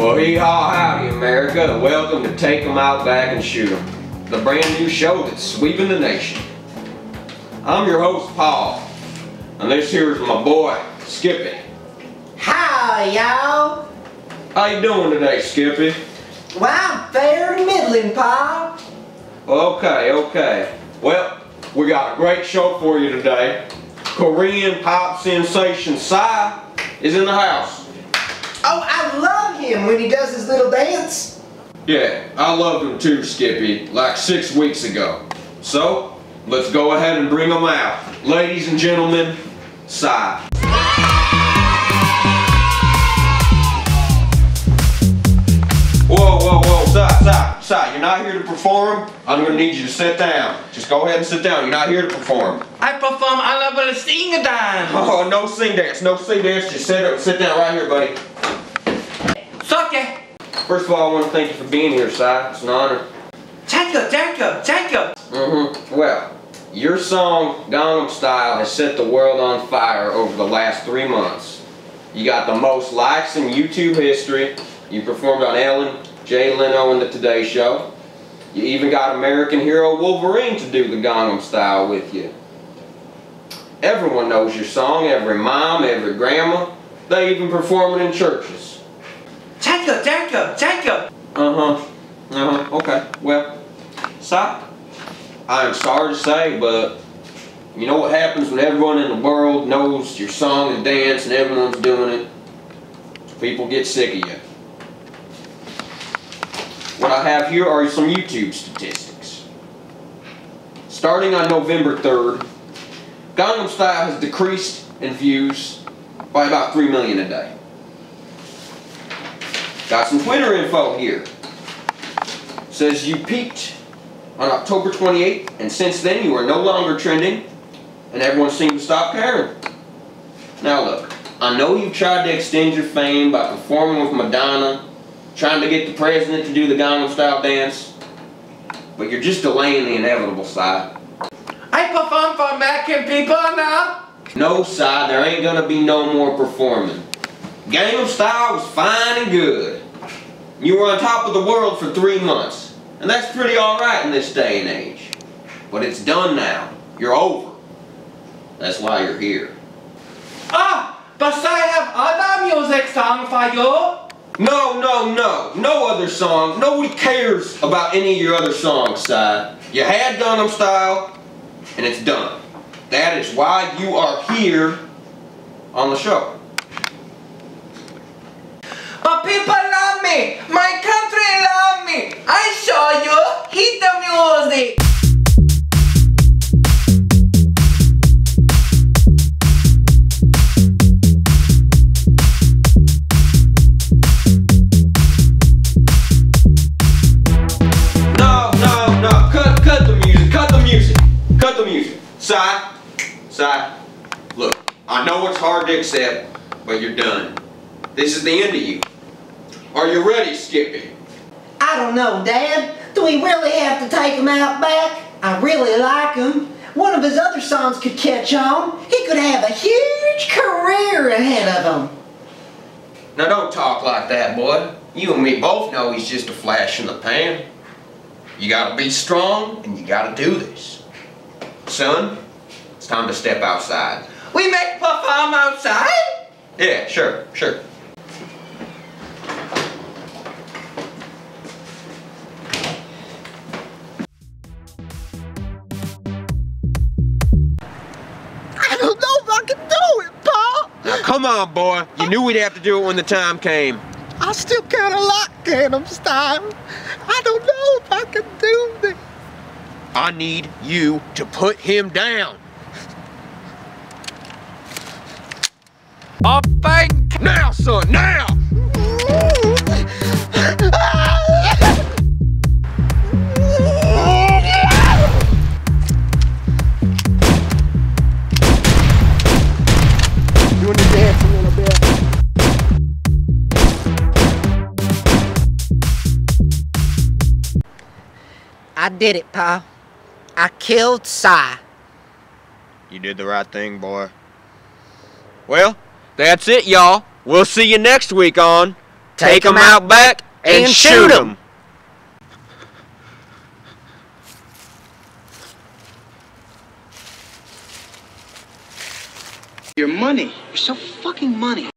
Well, hee haw howdy, America, and welcome to Take 'em Out Back and Shoot 'em, the brand new show that's sweeping the nation. I'm your host, Paul, and this here is my boy, Skippy. Hi, y'all. How you doing today, Skippy? Well, I'm fair and middling, Paul. Okay, okay. Well, we got a great show for you today. Korean pop sensation Psy is in the house. Oh, I him when he does his little dance. Yeah, I loved him too, Skippy, like six weeks ago. So, let's go ahead and bring him out. Ladies and gentlemen, Psy. Whoa, whoa, whoa, Psy, Psy, Psy, you're not here to perform. I'm gonna need you to sit down. Just go ahead and sit down. You're not here to perform. I perform all over the sing dance. Oh, no sing dance, no sing dance. Just sit up, sit down right here, buddy. First of all, I want to thank you for being here, Psy. It's an honor. Thank you, thank you, thank you. Mm-hmm. Well, your song Gangnam Style has set the world on fire over the last three months. You got the most likes in YouTube history. You performed on Ellen, Jay Leno, and the Today Show. You even got American hero Wolverine to do the Gangnam Style with you. Everyone knows your song, every mom, every grandma. They even perform it in churches. Thank you, thank you, thank you. Uh-huh. Uh-huh. Okay. Well, Psy, I'm sorry to say, but you know what happens when everyone in the world knows your song and dance and everyone's doing it? People get sick of you. What I have here are some YouTube statistics. Starting on November 3rd, Gangnam Style has decreased in views by about 3 million a day. Got some Twitter info here. Says you peaked on October 28th, and since then you are no longer trending, and everyone seemed to stop caring. Now look, I know you tried to extend your fame by performing with Madonna, trying to get the president to do the Gangnam Style dance, but you're just delaying the inevitable Psy. I perform for American people now. No, Psy, there ain't gonna be no more performing. Gangnam Style was fine and good. You were on top of the world for three months, and that's pretty alright in this day and age. But it's done now. You're over. That's why you're here. Ah, but I have other music song for you. No, no, no. No other song. Nobody cares about any of your other songs, Psy. You had Gangnam Style, and it's done. That is why you are here on the show. Psy. Look, I know it's hard to accept, but you're done. This is the end of you. Are you ready, Skippy? I don't know, Dad. Do we really have to take him out back? I really like him. One of his other songs could catch on. He could have a huge career ahead of him. Now don't talk like that, boy. You and me both know he's just a flash in the pan. You gotta be strong, and you gotta do this. Son, time to step outside. We make perform outside. Yeah, sure, sure. I don't know if I can do it, Pa. Now come on, boy. You knew we'd have to do it when the time came. I still kind of like Gangnam Style. I don't know if I can do this. I need you to put him down. Oh, thank Now, son, now! Doing the dance little bit. I did it, Pa. I killed Psy. You did the right thing, boy. Well, that's it, y'all. We'll see you next week on take 'em out back and shoot 'em. Your money. You're so fucking money.